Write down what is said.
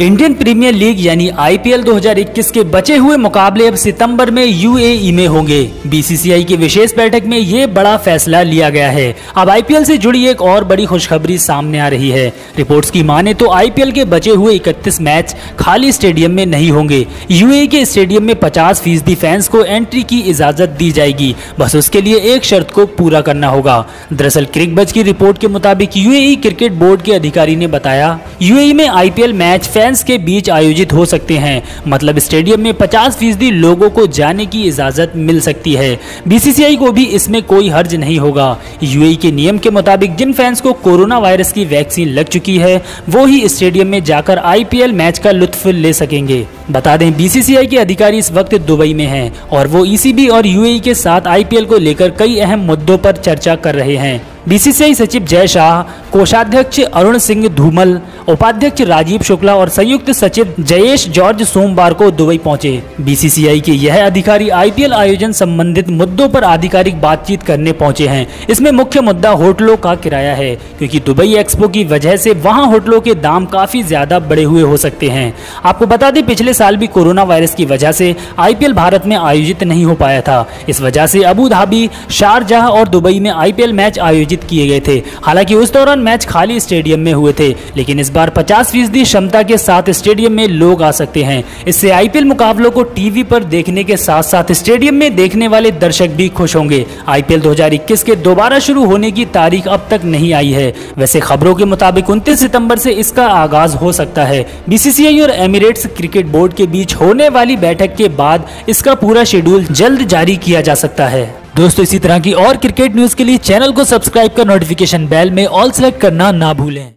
Indian premiere league यानी IPL 2021 के बचे हुए मुकाबले अब सितंबर में यूएई में होंगे। बीसीसीआई की विशेष बैठक में ये बड़ा फैसला लिया गया है। अब आईपीएल से जुड़ी एक और बड़ी खुशखबरी सामने आ रही है। रिपोर्ट्स की माने तो आईपीएल के बचे हुए 31 मैच खाली स्टेडियम में नहीं होंगे। यूएई के स्टेडियम में पचास फ़ीसदी फैंस को एंट्री की इजाज़त दी जाएगी। बस उसके लिए एक शर्त को पूरा करना होगा। दरअसल क्रिकबज की रिपोर्ट के मुताबिक यूएई क्रिकेट बोर्ड के अधिकारी ने बताया, यूएई में आईपीएल मैच फैंस के बीच आयोजित हो सकते हैं। मतलब स्टेडियम में 50 फ़ीसदी लोगों को जाने की इजाज़त मिल सकती है। बीसीसीआई को भी इसमें कोई हर्ज नहीं होगा। यूएई के नियम के मुताबिक जिन फैंस को कोरोना वायरस की वैक्सीन लग चुकी है, वो ही स्टेडियम में जाकर आईपीएल मैच का लुत्फ ले सकेंगे। बता दें बीसीसीआई के अधिकारी इस वक्त दुबई में हैं और वो ईसीबी और यूएई के साथ आईपीएल को लेकर कई अहम मुद्दों पर चर्चा कर रहे हैं। बीसीसीआई सचिव जय शाह, कोषाध्यक्ष अरुण सिंह धूमल, उपाध्यक्ष राजीव शुक्ला और संयुक्त सचिव जयेश जॉर्ज सोमवार को दुबई पहुँचे। बीसीसीआई के यह अधिकारी आईपीएल आयोजन संबंधित मुद्दों पर आधिकारिक बातचीत करने पहुँचे हैं। इसमें मुख्य मुद्दा होटलों का किराया है, क्योंकि दुबई एक्सपो की वजह से वहाँ होटलों के दाम काफ़ी ज़्यादा बढ़े हुए हो सकते हैं। आपको बता दें, पिछले साल भी कोरोना वायरस की वजह से आईपीएल भारत में आयोजित नहीं हो पाया था। इस वजह से अबू धाबी, शारजहां और दुबई में आईपीएल मैच आयोजित किए गए थे। हालाँकि उस दौरान मैच खाली स्टेडियम में हुए थे, लेकिन इस बार 50 फ़ीसदी क्षमता के साथ स्टेडियम में लोग आ सकते हैं। इससे आईपीएल मुकाबलों को टीवी पर देखने के साथ साथ स्टेडियम में देखने वाले दर्शक भी खुश होंगे। आईपीएल 2021 के दोबारा शुरू होने की तारीख अब तक नहीं आई है। वैसे खबरों के मुताबिक उनतीस सितंबर से इसका आगाज़ हो सकता है। बीसीसीआई और एमिरेट्स क्रिकेट बोर्ड के बीच होने वाली बैठक के बाद इसका पूरा शेड्यूल जल्द जारी किया जा सकता है। दोस्तों, इसी तरह की और क्रिकेट न्यूज़ के लिए चैनल को सब्सक्राइब कर नोटिफिकेशन बेल में ऑल सेलेक्ट करना ना भूलें।